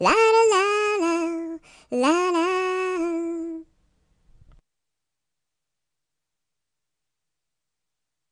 la la la la la.